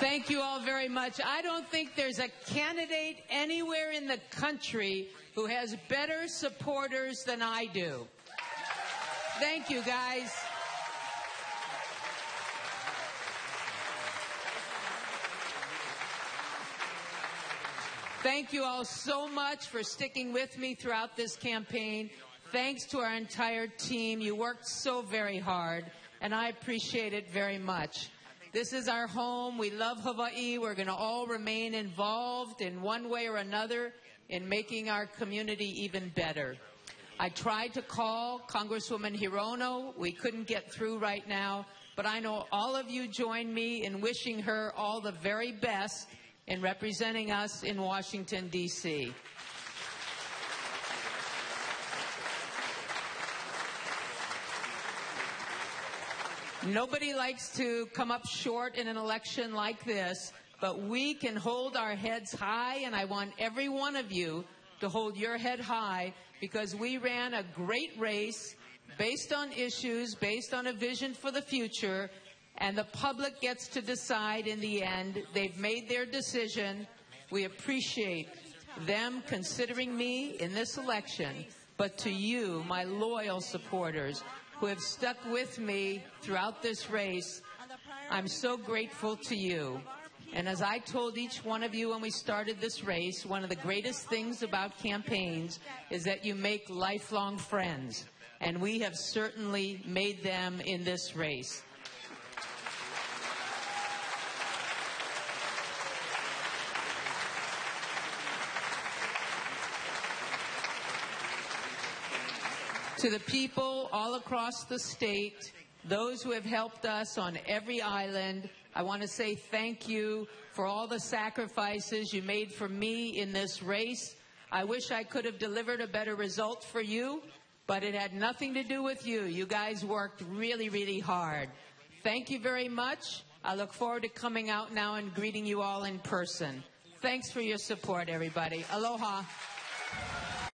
Thank you all very much. I don't think there's a candidate anywhere in the country who has better supporters than I do. Thank you, guys. Thank you all so much for sticking with me throughout this campaign. Thanks to our entire team. You worked so very hard, and I appreciate it very much. This is our home. We love Hawaii. We're going to all remain involved in one way or another in making our community even better. I tried to call Congresswoman Hirono. We couldn't get through right now, but I know all of you join me in wishing her all the very best in representing us in Washington, D.C. Nobody likes to come up short in an election like this, but we can hold our heads high, and I want every one of you to hold your head high because we ran a great race based on issues, based on a vision for the future, and the public gets to decide in the end. They've made their decision. We appreciate them considering me in this election. But to you, my loyal supporters who have stuck with me throughout this race, I'm so grateful to you. And as I told each one of you when we started this race, one of the greatest things about campaigns is that you make lifelong friends. And we have certainly made them in this race. To the people all across the state, those who have helped us on every island, I want to say thank you for all the sacrifices you made for me in this race. I wish I could have delivered a better result for you, but it had nothing to do with you. You guys worked really, really hard. Thank you very much. I look forward to coming out now and greeting you all in person. Thanks for your support, everybody. Aloha.